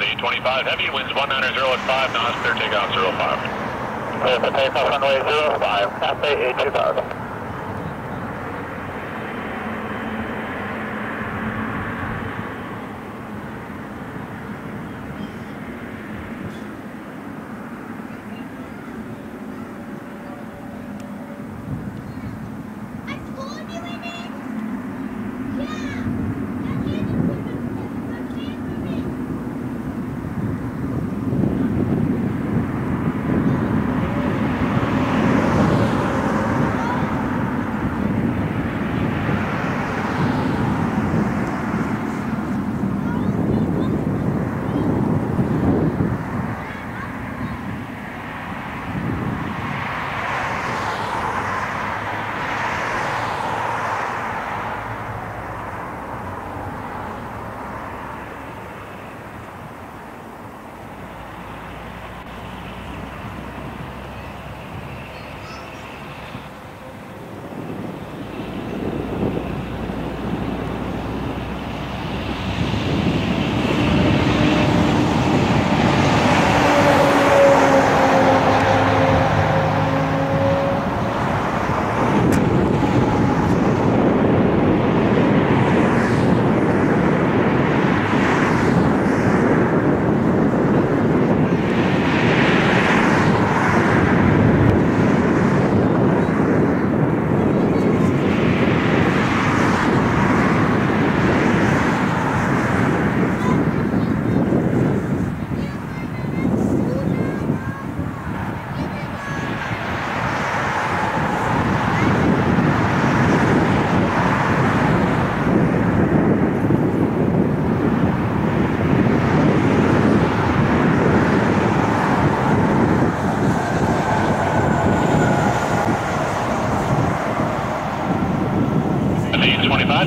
25 Heavy, winds 190 at 5 knots, clear takeoff 05. Clear for takeoff runway 05, Cathay 82000.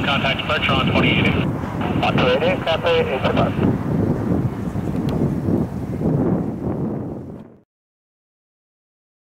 contact departure on 28. 28, copy, 8 to